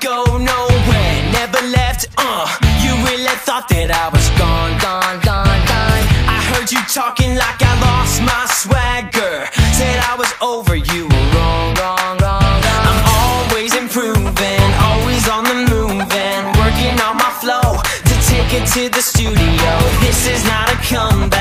go nowhere, never left, uh. You really thought that I was gone, gone, gone, gone. I heard you talking like I lost my swagger. Said I was over you, were wrong, wrong, wrong, wrong. I'm always improving, always on the move and Working on my flow to take it to the studio. This is not a comeback.